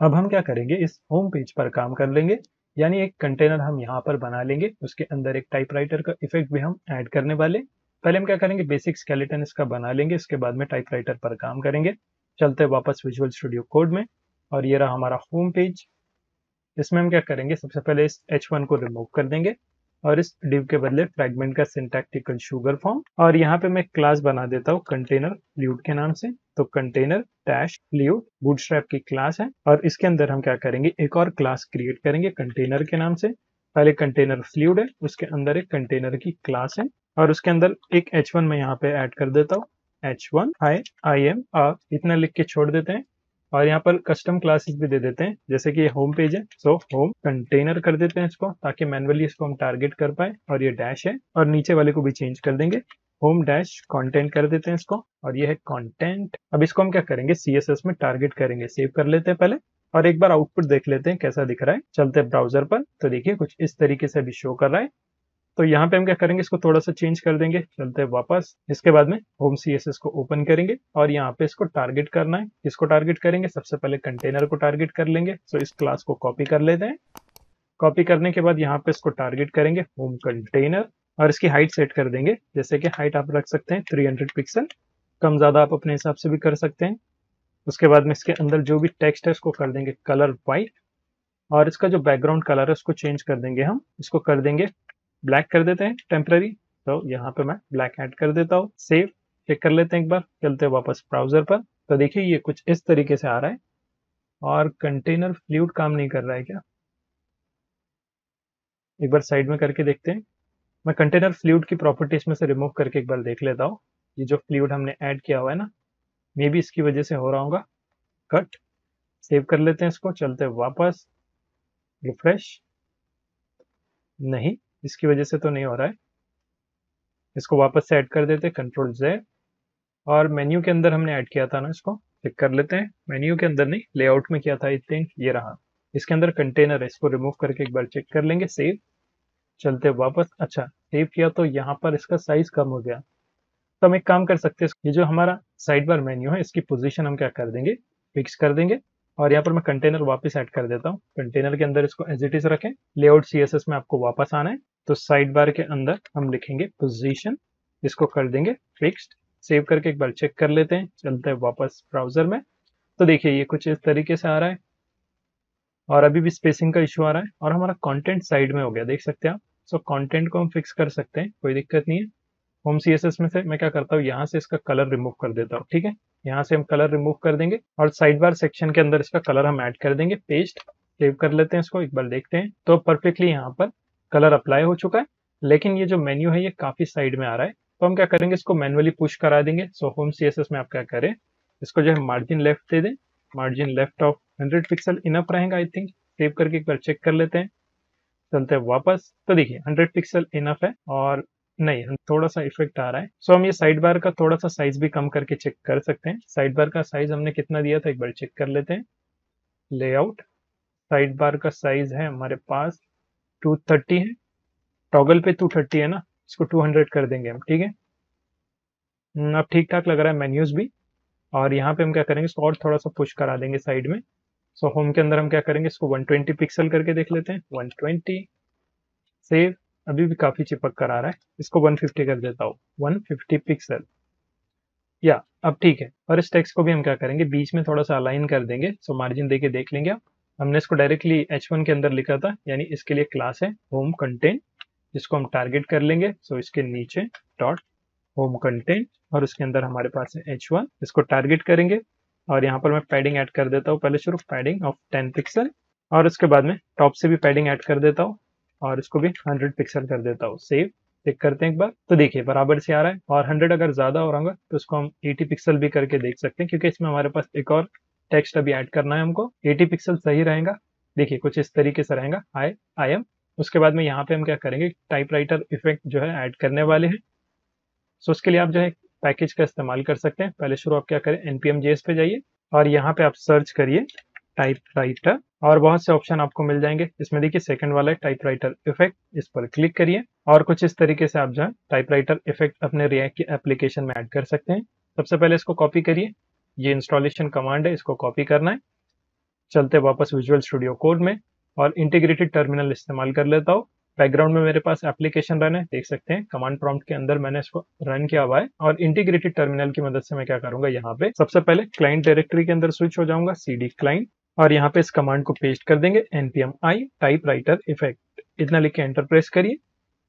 अब हम क्या करेंगे? इस होम पेज पर काम कर लेंगे। यानी एक कंटेनर हम यहाँ पर बना लेंगे। उसके अंदर एक टाइपराइटर का इफ़ेक्ट भी हम ऐड करने वाले। पहले हम क्या करेंगे? बेसिक स्केलेटन इसका बना लेंगे। इसके बाद में टाइपराइटर पर काम करेंगे। चलते वापस विजुअल स्टूडियो कोड में। और ये रहा हमारा होम पेज इसमें हम क्या करेंगे? सबसे पहले इस H1 को रिमूव कर देंगे। और इस डिव के बदले फ्रैगमेंट का सिंटैक्टिकल शुगर फॉर्म और यहाँ पे मैं क्लास बना देता हूँ। कंटेनर फ्लूड के नाम से। तो कंटेनर डैश फ्लूड बूटस्ट्रैप की क्लास है। और इसके अंदर हम क्या करेंगे? एक और क्लास क्रिएट करेंगे कंटेनर के नाम से। पहले कंटेनर फ्लूड है, उसके अंदर एक कंटेनर की क्लास है। और उसके अंदर एक H1 मैं यहाँ पे ऐड कर देता हूँ। H1 high I M R इतना लिख के छोड़ देते हैं। और यहाँ पर कस्टम क्लासेस भी दे देते हैं। जैसे कि ये होम पेज है सो होम कंटेनर कर देते हैं इसको, ताकि मैनुअली इसको हम टारगेट कर पाए। और ये डैश है, और नीचे वाले को भी चेंज कर देंगे। होम डैश कॉन्टेंट कर देते हैं इसको, और ये है कॉन्टेंट अब इसको हम क्या करेंगे? सीएसएस में टारगेट करेंगे। सेव कर लेते हैं पहले, और एक बार आउटपुट देख लेते हैं कैसा दिख रहा है। चलते हैं ब्राउज़र पर। तो देखिए, कुछ इस तरीके से अभी शो कर रहा है। तो यहाँ पे हम क्या करेंगे? इसको थोड़ा सा चेंज कर देंगे। चलते हैं वापस। इसके बाद में होम सीएसएस को ओपन करेंगे, और यहाँ पे इसको टारगेट करना है। इसको टारगेट करेंगे? सबसे पहले कंटेनर को टारगेट कर लेंगे। तो इस क्लास को कॉपी कर लेते हैं। कॉपी करने के बाद यहाँ पे इसको टारगेट करेंगे होम कंटेनर और इसकी हाइट सेट कर देंगे। जैसे कि हाइट आप रख सकते हैं 300 पिक्सल कम ज़्यादा आप अपने हिसाब से भी कर सकते हैं। उसके बाद में इसके अंदर जो भी टेक्स्ट है उसको कर देंगे कलर वाइट और इसका जो बैकग्राउंड कलर है उसको चेंज कर देंगे हम। इसको कर देंगे ब्लैक कर देते हैं टेम्पररी तो यहाँ पे मैं ब्लैक ऐड कर देता हूँ। सेव चेक कर लेते हैं एक बार। चलते हैं वापस ब्राउज़र पर। तो देखिए ये कुछ इस तरीके से आ रहा है। और कंटेनर फ्लूड काम नहीं कर रहा है क्या? एक बार साइड में करके देखते हैं। मैं कंटेनर फ्लूड की प्रॉपर्टीज़ में से रिमूव करके एक बार देख लेता हूँ। ये जो फ्लूड हमने ऐड किया हुआ है ना मे बी इसकी वजह से हो रहा होगा। कट सेव कर लेते हैं इसको, चलते हैं वापस। रिफ्रेश नहीं, इसकी वजह से तो नहीं हो रहा है। इसको वापस से ऐड कर देते कंट्रोल जेड और मेन्यू के अंदर हमने ऐड किया था ना इसको चेक कर लेते हैं। मेन्यू के अंदर नहीं लेआउट में किया था आई थिंक ये रहा। इसके अंदर कंटेनर है, इसको रिमूव करके एक बार चेक कर लेंगे सेव चलते वापस। अच्छा सेव किया तो यहाँ पर इसका साइज़ कम हो गया। तो हम एक काम कर सकते हैं, ये जो हमारा साइड बार मेन्यू है, इसकी पोजीशन हम क्या कर देंगे? फिक्स कर देंगे। और यहाँ पर मैं कंटेनर वापस ऐड कर देता हूँ। कंटेनर के अंदर इसको एज इट इज़ रखें। लेआउट सीएसएस में आपको वापस आना है। तो साइड बार के अंदर हम लिखेंगे पोजीशन इसको कर देंगे फिक्स्ड सेव करके एक बार चेक कर लेते हैं। चलते हैं वापस ब्राउज़र में। तो देखिए, ये कुछ इस तरीके से आ रहा है। और अभी भी स्पेसिंग का इशू आ रहा है। और हमारा कंटेंट साइड में हो गया, देख सकते हैं आप। सो कंटेंट को हम फिक्स कर सकते हैं, कोई दिक्कत नहीं है। होम सीएसएस में से मैं क्या करता हूँ, यहाँ से इसका कलर रिमूव कर देता हूँ, ठीक है? यहाँ से हम कलर रिमूव कर देंगे और साइड बार सेक्शन के अंदर इसका कलर हम ऐड कर देंगे पेस्ट सेव कर लेते हैं इसको, एक बार देखते हैं। तो परफेक्टली यहाँ पर कलर अप्लाई हो चुका है, लेकिन ये जो मेन्यू है, ये काफ़ी साइड में आ रहा है। तो हम क्या करेंगे, इसको मैनुअली पुश करा देंगे। सो होम सीएसएस में आप क्या करें, इसको जो है मार्जिन लेफ़्ट दे दें। Margin left of hundred pixel enough रहेगा आई थिंक सेव करके एक बार चेक कर लेते हैं। चलते हैं वापस। तो देखिए हंड्रेड पिक्सल इनफ है और नहीं थोड़ा सा इफ़ेक्ट आ रहा है। सो हम ये साइड बार का थोड़ा सा साइज़ भी कम करके चेक कर सकते हैं। साइड बार का साइज़ हमने कितना दिया था एक बार चेक कर लेते हैं। लेआउट साइड बार का साइज़ है हमारे पास 230 है। टॉगल पे 230 है ना इसको 200 कर देंगे हम ठीक है? हम्म, अब ठीक ठाक लग रहा है मेन्यूज भी। और यहाँ पे हम क्या करेंगे इसको और थोड़ा सा पुश करा देंगे साइड में। सो so, होम के अंदर हम क्या करेंगे? इसको 120 पिक्सल करके देख लेते हैं। 120 सेव अभी भी काफ़ी चिपक कर आ रहा है। इसको 150 कर देता हूँ। 150 पिक्सल या अब ठीक है। और इस टेक्स्ट को भी हम क्या करेंगे? बीच में थोड़ा सा अलाइन कर देंगे। सो मार्जिन देके देख लेंगे आप। हमने इसको डायरेक्टली H1 के अंदर लिखा था। यानी इसके लिए क्लास है होम कंटेंट जिसको हम टारगेट कर लेंगे। सो इसके नीचे डॉट होम कंटेंट और उसके अंदर हमारे पास है H1 इसको टारगेट करेंगे। और यहाँ पर मैं पैडिंग ऐड कर देता हूँ। पहले शुरू पैडिंग ऑफ़ 10 पिक्सल और उसके बाद में टॉप से भी पैडिंग ऐड कर देता हूँ और इसको भी 100 पिक्सल कर देता हूँ। सेव चेक करते हैं एक बार। तो देखिए, बराबर से आ रहा है और 100 अगर ज़्यादा हो रहा तो उसको हम 80 पिक्सल भी करके देख सकते हैं, क्योंकि इसमें हमारे पास एक और टेक्स्ट अभी ऐड करना है हमको। एटी पिक्सल सही रहेगा। देखिए, कुछ इस तरीके से रहेगा। आई आई एम उसके बाद में यहाँ पे हम क्या करेंगे? टाइपराइटर इफ़ेक्ट जो है ऐड करने वाले हैं। सो उसके लिए आप जो है पैकेज का इस्तेमाल कर सकते हैं। पहले शुरू आप क्या करें एनपीएम जेएस पे जाइए और यहाँ पे आप सर्च करिए टाइपराइटर और बहुत से ऑप्शन आपको मिल जाएँगे। इसमें देखिए सेकंड वाला है टाइप राइटर इफ़ेक्ट इस पर क्लिक करिए और कुछ इस तरीके से आप जो है टाइप राइटर इफ़ेक्ट अपने रिएक्ट की एप्लीकेशन में ऐड कर सकते हैं। सबसे पहले इसको कॉपी करिए। ये इंस्टॉलेशन कमांड है, इसको कॉपी करना है। चलते वापस विजुअल स्टूडियो कोड में और इंटीग्रेटेड टर्मिनल इस्तेमाल कर लेता हूँ। बैकग्राउंड में मेरे पास एप्लीकेशन रन है, देख सकते हैं। कमांड प्रॉम्प्ट के अंदर मैंने इसको रन किया हुआ है। और इंटीग्रेटेड टर्मिनल की मदद से मैं क्या करूँगा? यहाँ पे सबसे पहले क्लाइंट डायरेक्टरी के अंदर स्विच हो जाऊँगा सी क्लाइंट और यहाँ पे इस कमांड को पेस्ट कर देंगे, npm i typewriter effect इतना लिख के एंटर प्रेस करिए।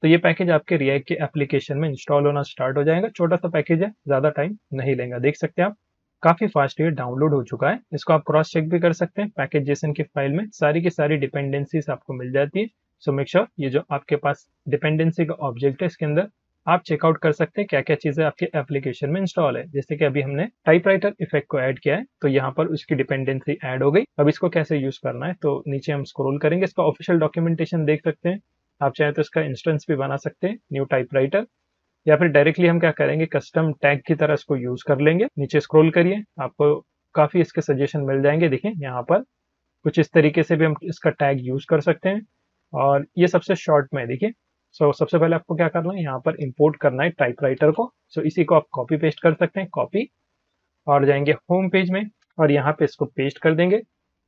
तो ये पैकेज आपके रिएक्ट के एप्लीकेशन में इंस्टॉल होना स्टार्ट हो जाएगा। छोटा सा पैकेज है, ज़्यादा टाइम नहीं लेगा। देख सकते हैं आप, काफ़ी फास्ट ये डाउनलोड हो चुका है। इसको आप क्रॉस चेक भी कर सकते हैं। पैकेज जेसन की फ़ाइल में सारी की सारी डिपेंडेंसीज आपको मिल जाती है। सो मेक श्योर ये जो आपके पास डिपेंडेंसी का ऑब्जेक्ट है, इसके अंदर आप चेकआउट कर सकते हैं क्या क्या चीज़ें आपके एप्लीकेशन में इंस्टॉल है। जैसे कि अभी हमने टाइपराइटर इफ़ेक्ट को ऐड किया है तो यहाँ पर उसकी डिपेंडेंसी ऐड हो गई। अब इसको कैसे यूज़ करना है तो नीचे हम स्क्रोल करेंगे, इसका ऑफिशियल डॉक्यूमेंटेशन देख सकते हैं। आप चाहे तो इसका इंस्टेंस भी बना सकते हैं न्यू टाइपराइटर या फिर डायरेक्टली हम क्या करेंगे कस्टम टैग की तरह इसको यूज़ कर लेंगे। नीचे स्क्रोल करिए, आपको काफ़ी इसके सजेशन मिल जाएँगे। देखिए, यहाँ पर कुछ इस तरीके से भी हम इसका टैग यूज़ कर सकते हैं। और ये सबसे शॉर्ट में देखिए। सो so, सबसे पहले आपको क्या करना है यहाँ पर इंपोर्ट करना है टाइपराइटर को। सो so, इसी को आप कॉपी पेस्ट कर सकते हैं कॉपी और जाएँगे होम पेज में और यहाँ पे इसको पेस्ट कर देंगे।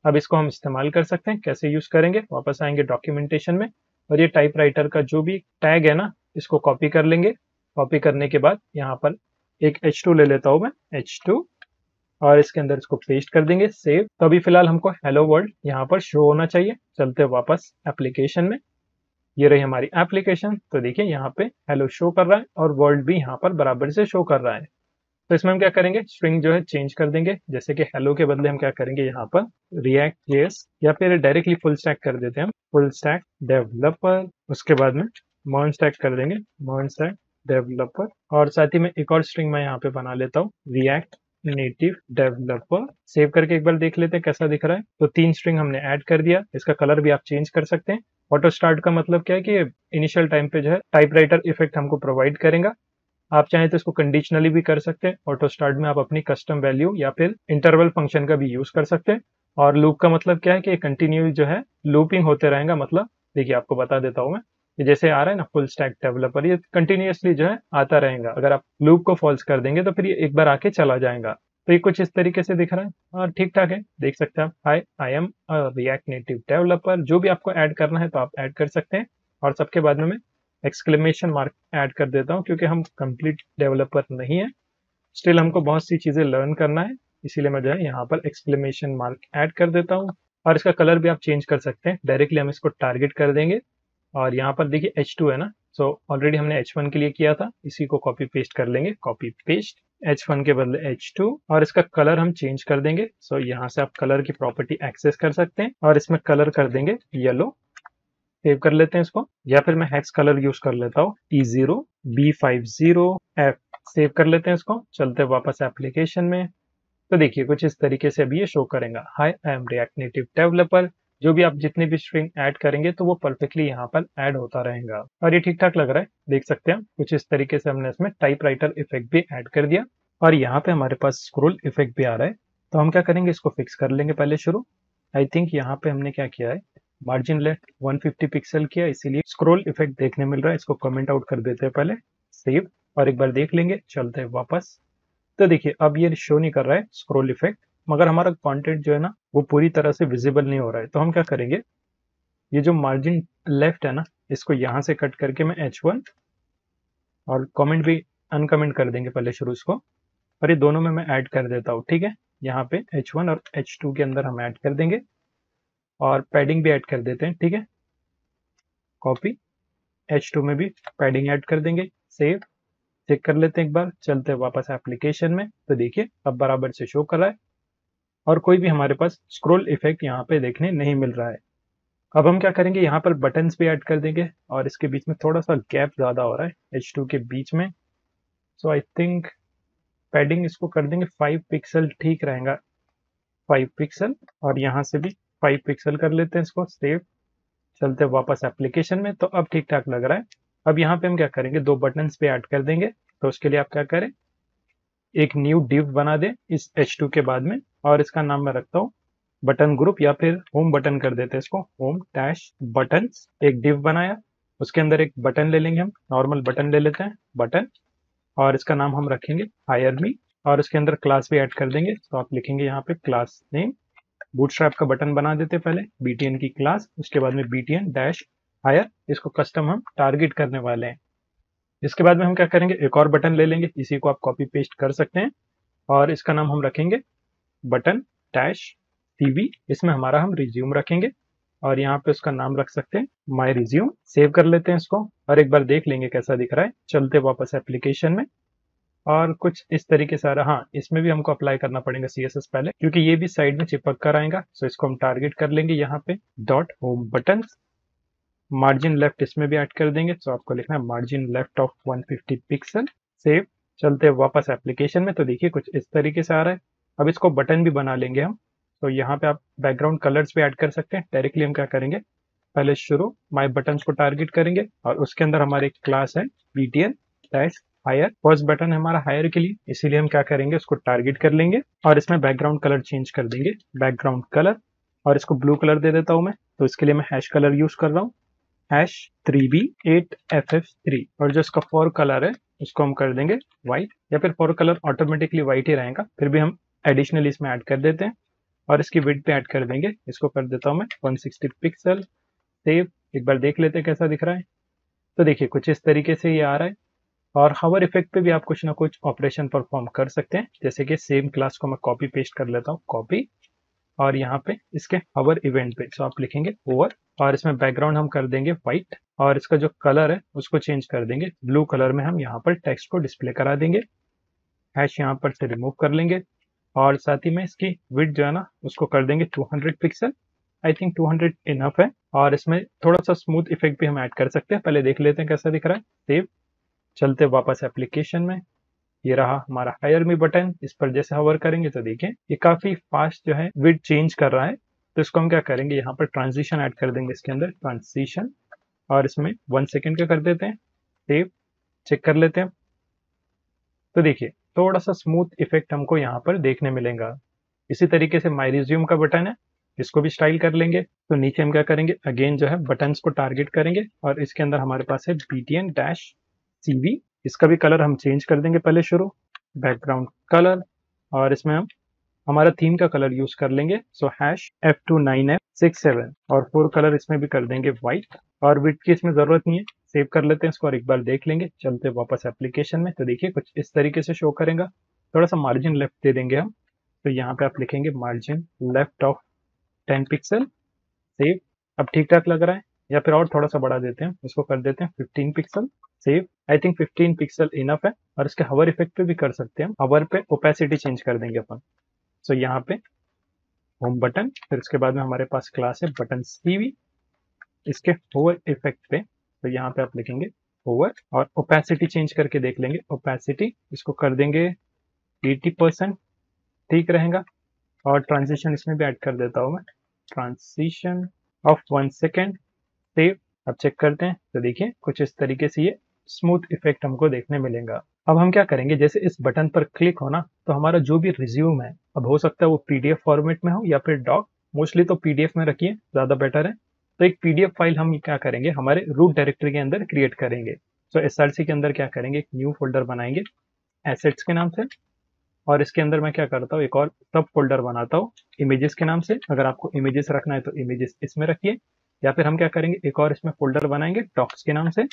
अब इसको हम इस्तेमाल कर सकते हैं कैसे यूज़ करेंगे वापस आएँगे डॉक्यूमेंटेशन में। और ये टाइपराइटर का जो भी टैग है ना इसको कॉपी कर लेंगे। कॉपी करने के बाद यहाँ पर एक H2 ले लेता हूँ मैं H2 और इसके अंदर इसको पेस्ट कर देंगे सेव तो अभी फ़िलहाल हमको हेलो वर्ल्ड यहाँ पर शो होना चाहिए। चलते वापस एप्लीकेशन में। ये रही हमारी एप्लीकेशन तो देखिए, यहाँ पे हेलो शो कर रहा है और वर्ल्ड भी यहाँ पर बराबर से शो कर रहा है। तो इसमें हम क्या करेंगे? स्ट्रिंग जो है चेंज कर देंगे। जैसे कि हेलो के बदले हम क्या करेंगे? यहाँ पर रिएक्ट जेएस या फिर डायरेक्टली फुल स्टैक कर देते हैं हम। फुल स्टैक डेवलपर उसके बाद में मॉन स्टैक कर देंगे। मॉन स्टैक डेवलपर और साथ ही में एक और स्ट्रिंग मैं यहाँ पे बना लेता हूँ। रिएक्ट नेटिव डेवलपर सेव करके एक बार देख लेते हैं कैसा दिख रहा है। तो तीन स्ट्रिंग हमने ऐड कर दिया। इसका कलर भी आप चेंज कर सकते हैं। ऑटो स्टार्ट का मतलब क्या है कि इनिशियल टाइम पे जो है टाइपराइटर इफ़ेक्ट हमको प्रोवाइड करेगा। आप चाहें तो इसको कंडीशनली भी कर सकते हैं। ऑटो स्टार्ट में आप अपनी कस्टम वैल्यू या फिर इंटरवल फ़ंक्शन का भी यूज़ कर सकते हैं। और लूप का मतलब क्या है कि कंटिन्यू जो है लूपिंग होते रहेगा। मतलब देखिए आपको बता देता हूँ मैं। जैसे आ रहा है ना फुल स्टैक डेवलपर ये कंटिन्यूसली जो है आता रहेगा। अगर आप लूप को फॉल्स कर देंगे तो फिर ये एक बार आके चला जाएगा। तो ये कुछ इस तरीके से दिख रहा है। और ठीक ठाक है, देख सकते हैं आप। Hi I am react native developer जो भी आपको ऐड करना है तो आप ऐड कर सकते हैं। और सबके बाद में मैं एक्सक्लेमेशन मार्क ऐड कर देता हूँ, क्योंकि हम कंप्लीट डेवलपर नहीं है। स्टिल हमको बहुत सी चीज़ें लर्न करना है, इसीलिए मैं जो है यहाँ पर एक्सक्लेमेशन मार्क ऐड कर देता हूँ। और इसका कलर भी आप चेंज कर सकते हैं। डायरेक्टली हम इसको टारगेट कर देंगे। और यहाँ पर देखिए H2 है ना? सो so, ऑलरेडी हमने H1 के लिए किया था। इसी को कॉपी पेस्ट कर लेंगे। कॉपी पेस्ट H1 के बदले H2 और इसका कलर हम चेंज कर देंगे। सो so, यहाँ से आप कलर की प्रॉपर्टी एक्सेस कर सकते हैं और इसमें कलर कर देंगे येलो सेव कर लेते हैं इसको। या फिर मैं हेक्स कलर यूज़ कर लेता हूँ। T zero B five zero F save कर लेते हैं इसको। चलते वापस एप्लीकेशन में। तो देखिए कुछ इस तरीके से अभी ये शो करेगा। Hi I am react native developer जो भी आप जितने भी स्ट्रिंग ऐड करेंगे तो वो परफेक्टली यहाँ पर ऐड होता रहेगा। और ये ठीक ठाक लग रहा है, देख सकते हैं कुछ इस तरीके से हमने इसमें टाइप इफ़ेक्ट भी ऐड कर दिया। और यहाँ पे हमारे पास स्क्रोल इफ़ेक्ट भी आ रहा है। तो हम क्या करेंगे, इसको फिक्स कर लेंगे पहले शुरू। आई थिंक यहाँ पे हमने क्या किया है मार्जिन लेफ़्ट 150 पिक्सल किया, इसीलिए स्क्रोल इफ़ेक्ट देखने मिल रहा है। इसको कमेंट आउट कर देते हैं पहले सेव और एक बार देख लेंगे, चलते हैं वापस। तो देखिए, अब ये शो नहीं कर रहा है स्क्रोल इफ़ेक्ट मगर हमारा कंटेंट जो है ना, वो पूरी तरह से विजिबल नहीं हो रहा है। तो हम क्या करेंगे? ये जो मार्जिन लेफ़्ट है ना, इसको यहाँ से कट करके मैं एच वन और कमेंट भी अनकमेंट कर देंगे पहले शुरू इसको। और ये दोनों में मैं ऐड कर देता हूँ, ठीक है? यहाँ पे H1 और H2 के अंदर हम ऐड कर देंगे और पैडिंग भी ऐड कर देते हैं, ठीक है? कॉपी H2 में भी पैडिंग ऐड कर देंगे सेव चेक कर लेते हैं एक बार, चलते हैं वापस एप्लीकेशन में। तो देखिए, अब बराबर से शो कर रहा है। और कोई भी हमारे पास स्क्रोल इफ़ेक्ट यहाँ पे देखने नहीं मिल रहा है। अब हम क्या करेंगे? यहाँ पर बटन्स भी ऐड कर देंगे और इसके बीच में थोड़ा सा गैप ज़्यादा हो रहा है H2 के बीच में। सो आई थिंक पैडिंग इसको कर देंगे फाइव पिक्सल ठीक रहेगा। फाइव पिक्सल और यहाँ से भी फाइव पिक्सल कर लेते हैं इसको सेव चलते वापस एप्लीकेशन में तो अब ठीक ठाक लग रहा है। अब यहाँ पे हम क्या करेंगे? दो बटन्स पे ऐड कर देंगे तो उसके लिए आप क्या करें? एक न्यू डिव बना दें इस H2 के बाद में। और इसका नाम मैं रखता हूँ बटन ग्रुप, या फिर होम बटन कर देते हैं इसको। होम डैश बटन एक डिव बनाया, उसके अंदर एक बटन ले लेंगे हम नॉर्मल बटन ले लेते हैं बटन और इसका नाम हम रखेंगे हायर मी और इसके अंदर क्लास भी ऐड कर देंगे तो आप लिखेंगे यहाँ पे क्लास नेम बूटस्ट्रैप का बटन बना देते पहले बीटीएन की क्लास उसके बाद में बीटीएन डैश हायर इसको कस्टम हम टारगेट करने वाले हैं। इसके बाद में हम क्या करेंगे, एक और बटन ले लेंगे, इसी को आप कॉपी पेस्ट कर सकते हैं, और इसका नाम हम रखेंगे बटन डैश सीवी इसमें हमारा हम रिज्यूम रखेंगे और यहाँ पे उसका नाम रख सकते हैं माई रिज्यूम सेव कर लेते हैं इसको और एक बार देख लेंगे कैसा दिख रहा है, चलते वापस एप्लीकेशन में और कुछ इस तरीके से आ रहा हाँ इसमें भी हमको अप्लाई करना पड़ेगा सीएसएस पहले क्योंकि ये भी साइड में चिपक कर आएगा सो इसको हम टारगेट कर लेंगे यहाँ पे dot home button margin left इसमें भी ऐड कर देंगे तो आपको लिखना है margin left of 150 pixel save चलते वापस एप्लीकेशन में तो देखिए कुछ इस तरीके से आ रहा है। अब इसको बटन भी बना लेंगे हम। तो यहाँ पे आप बैकग्राउंड कलर्स भी ऐड कर सकते हैं। डायरेक्टली हम क्या करेंगे? पहले शुरू माई बटन को टारगेट करेंगे और उसके अंदर हमारे क्लास है BTN dash hire first button है हमारा हायर के लिए, इसीलिए हम क्या करेंगे, उसको टारगेट कर लेंगे और इसमें बैकग्राउंड कलर चेंज कर देंगे। बैकग्राउंड कलर और इसको ब्लू कलर दे देता हूँ मैं तो इसके लिए मैं हैश कलर यूज़ कर रहा हूँ। Hash three B eight F F three और जो इसका फोर कलर है, उसको हम कर देंगे व्हाइट या फिर फोर कलर ऑटोमेटिकली व्हाइट ही रहेगा, फिर भी हम एडिशनली इसमें ऐड कर देते हैं और इसकी विड पे ऐड कर देंगे। इसको कर देता हूँ मैं। 160 पिक्सल सेव एक बार देख लेते हैं कैसा दिख रहा है। तो देखिए, कुछ इस तरीके से ये आ रहा है। और हवर इफ़ेक्ट पे भी आप कुछ ना कुछ ऑपरेशन परफॉर्म कर सकते हैं। जैसे कि सेम क्लास को मैं कॉपी पेस्ट कर लेता हूँ। कॉपी और यहाँ पे इसके हवर इवेंट पे। तो आप लिखेंगे ओवर और इसमें बैकग्राउंड हम कर देंगे व्हाइट और इसका जो कलर है, उसको चेंज कर देंगे। ब्लू कलर में हम यहाँ पर टेक्स्ट को डिस्प्ले करा देंगे। हैश यहाँ पर से रिमूव कर लेंगे। और साथ ही में इसकी विड जो है ना, उसको कर देंगे 200 पिक्सल आई थिंक 200 इनफ है। और इसमें थोड़ा सा स्मूथ इफ़ेक्ट भी हम ऐड कर सकते हैं। पहले देख लेते हैं कैसा दिख रहा है। सेव चलते वापस एप्लीकेशन में। ये रहा हमारा हायर मी बटन इस पर जैसे हवर करेंगे तो देखें, ये काफ़ी फास्ट जो है विड चेंज कर रहा है। तो इसको हम क्या करेंगे, यहाँ पर ट्रांजिशन ऐड कर देंगे इसके अंदर। ट्रांजिशन और इसमें वन सेकेंड का कर देते हैं। सेव चेक कर लेते हैं। तो देखिए थोड़ा सा स्मूथ इफ़ेक्ट हमको यहाँ पर देखने मिलेगा। इसी तरीके से माई रिज्यूम का बटन है, इसको भी स्टाइल कर लेंगे। तो नीचे हम क्या करेंगे? अगेन जो है बटन्स को टारगेट करेंगे और इसके अंदर हमारे पास है बीटीएन डैश सीवी इसका भी कलर हम चेंज कर देंगे पहले शुरू। बैकग्राउंड कलर और इसमें हम हमारा थीम का कलर यूज़ कर लेंगे। So hash F two nine F six seven और फोर कलर इसमें भी कर देंगे व्हाइट और विट की इसमें ज़रूरत नहीं है। सेव कर लेते हैं इसको और एक बार देख लेंगे। चलते वापस एप्लीकेशन में। तो देखिए कुछ इस तरीके से शो करेगा। थोड़ा सा मार्जिन लेफ़्ट दे देंगे हम। तो यहाँ पे आप लिखेंगे margin left of ten pixel save अब ठीक ठाक लग रहा है? या फिर और थोड़ा सा बढ़ा देते हैं। इसको कर देते हैं fifteen pixel save I think 15 pixel enough है। और इसके हवर इफ़ेक्ट पे भी कर सकते हैं हवर पे ओपेसिटी चेंज कर देंगे अपन। सो so, यहाँ पे होम बटन फिर उसके बाद में हमारे पास क्लास है बटन सीवी इसके होवर इफ़ेक्ट पे तो यहाँ पे आप लिखेंगे होवर और ओपेसिटी चेंज करके देख लेंगे। ओपेसिटी इसको कर देंगे 80 परसेंट ठीक रहेगा। और ट्रांजिशन इसमें भी ऐड कर देता हूँ मैं। Transition of one second save अब चेक करते हैं। तो देखिए, कुछ इस तरीके से ये स्मूथ इफ़ेक्ट हमको देखने मिलेगा। अब हम क्या करेंगे, जैसे इस बटन पर क्लिक होना तो हमारा जो भी रिज्यूम है, अब हो सकता है वो पीडीएफ फॉर्मेट में हो या फिर डॉक मोस्टली तो पीडीएफ में रखिए, ज़्यादा बेटर है। तो एक पीडीएफ फ़ाइल हम क्या करेंगे? हमारे रूट डायरेक्टरी के अंदर क्रिएट करेंगे। तो एस के अंदर क्या करेंगे? एक न्यू फोल्डर बनाएँगे एसेट्स के नाम से। और इसके अंदर मैं क्या करता हूँ? एक और सब फोल्डर बनाता हूँ इमेजेस के नाम से। अगर आपको इमेजेस रखना है तो इमेजेस इसमें रखिए। या फिर हम क्या करेंगे? एक और इसमें फोल्डर बनाएँगे डॉक्स के नाम से।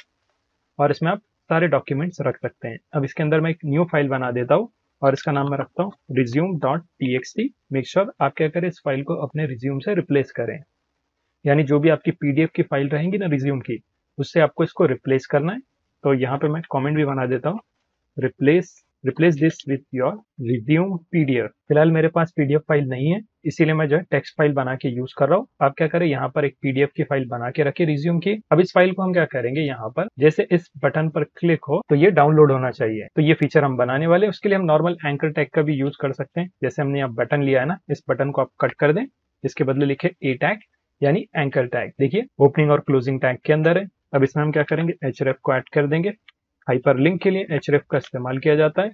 और इसमें आप सारे डॉक्यूमेंट्स रख सकते हैं। अब इसके अंदर मैं एक न्यू फ़ाइल बना देता हूँ और इसका नाम मैं रखता हूँ resume dot T make sure आप क्या करें? इस फ़ाइल को अपने रिज्यूम से रिप्लेस करें। यानी जो भी आपकी पीडीएफ की फ़ाइल रहेंगी ना रिज्यूम की, उससे आपको इसको रिप्लेस करना है। तो यहाँ पे मैं कमेंट भी बना देता हूँ। Replace replace this with your resume PDF फ़िलहाल मेरे पास पीडीएफ फ़ाइल नहीं है, इसीलिए मैं जो है टेक्स्ट फ़ाइल बना के यूज़ कर रहा हूँ। आप क्या करें, यहाँ पर एक पीडीएफ की फ़ाइल बना के रखे रिज्यूम की। अब इस फ़ाइल को हम क्या करेंगे, यहाँ पर जैसे इस बटन पर क्लिक हो तो ये डाउनलोड होना चाहिए। तो ये फीचर हम बनाने वाले उसके लिए हम नॉर्मल एंकर टैग का भी यूज़ कर सकते हैं। जैसे हमने यहाँ बटन लिया है ना, इस बटन को आप कट कर दें। इसके बदले लिखे ए टैग यानी एंकर टैग देखिए ओपनिंग और क्लोजिंग टैग के अंदर है। अब इसमें हम क्या करेंगे? एच को ऐड कर देंगे। हाइपर लिंक के लिए एच का इस्तेमाल किया जाता है।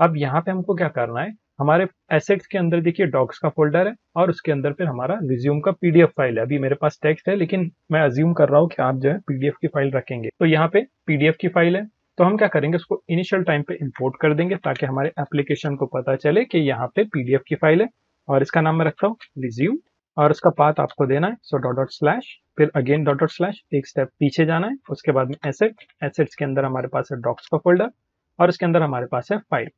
अब यहाँ पे हमको क्या करना है? हमारे एसेट्स के अंदर देखिए डॉक्स का फोल्डर है और उसके अंदर फिर हमारा रिज्यूम का पीडीएफ फ़ाइल है। अभी मेरे पास टेक्स्ट है, लेकिन मैं अज्यूम कर रहा हूँ कि आप जो है पीडीएफ की फ़ाइल रखेंगे। तो यहाँ पे पीडीएफ की फ़ाइल है। तो हम क्या करेंगे? उसको इनिशियल टाइम पे इंपोर्ट कर देंगे ताकि हमारे एप्लीकेशन को पता चले कि यहाँ पे पीडीएफ की फ़ाइल है। और इसका नाम मैं रखता हूँ रिज्यूम और उसका पाथ आपको देना है। सो डॉट डॉट स्लैश फिर अगेन डॉट डॉट स्लैश एक स्टेप पीछे जाना है। उसके बाद में एसेट एसेट्स के अंदर हमारे पास है डॉक्स का फोल्डर और उसके अंदर हमारे पास है file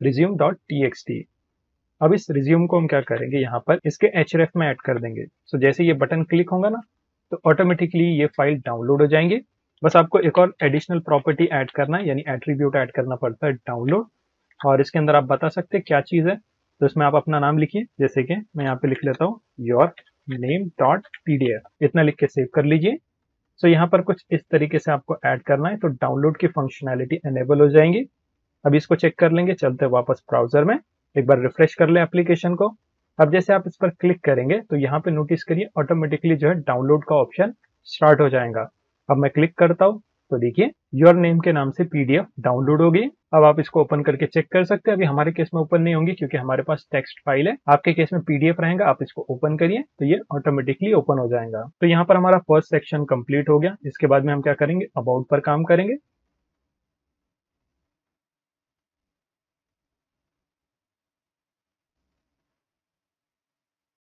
resume dot T X T अब इस रिज्यूम को हम क्या करेंगे? यहाँ पर इसके एच में ऐड कर देंगे। सो so, जैसे ये बटन क्लिक होगा ना तो ऑटोमेटिकली ये फ़ाइल डाउनलोड हो जाएँगे। बस आपको एक और एडिशनल प्रॉपर्टी ऐड करना है यानी एट्रीब्यूट ऐड करना पड़ता है डाउनलोड और इसके अंदर आप बता सकते हैं क्या चीज़ है। तो इसमें आप अपना नाम लिखिए। जैसे कि मैं यहाँ पे लिख लेता हूँ योर नेम डॉट पी इतना लिख के सेव कर लीजिए। सो so, यहाँ पर कुछ इस तरीके से आपको ऐड करना है तो डाउनलोड की फंक्शनैलिटी एनेबल हो जाएँगी। अब इसको चेक कर लेंगे चलते वापस ब्राउज़र में। एक बार रिफ्रेश कर ले एप्लीकेशन को। अब जैसे आप इस पर क्लिक करेंगे तो यहाँ पे नोटिस करिए ऑटोमेटिकली जो है डाउनलोड का ऑप्शन स्टार्ट हो जाएगा। अब मैं क्लिक करता हूँ तो देखिए योर नेम के नाम से पीडीएफ डाउनलोड हो गई अब आप इसको ओपन करके चेक कर सकते हैं। अभी हमारे केस में ओपन नहीं होंगी क्योंकि हमारे पास टेक्स्ट फ़ाइल है। आपके केस में पीडीएफ रहेगा, आप इसको ओपन करिए तो ये ऑटोमेटिकली ओपन हो जाएगा। तो यहाँ पर हमारा फ़र्स्ट सेक्शन कंप्लीट हो गया। इसके बाद में हम क्या करेंगे? अबाउट पर काम करेंगे।